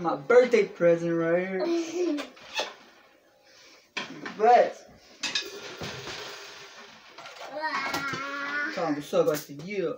my birthday present right here. But time to suck like the year.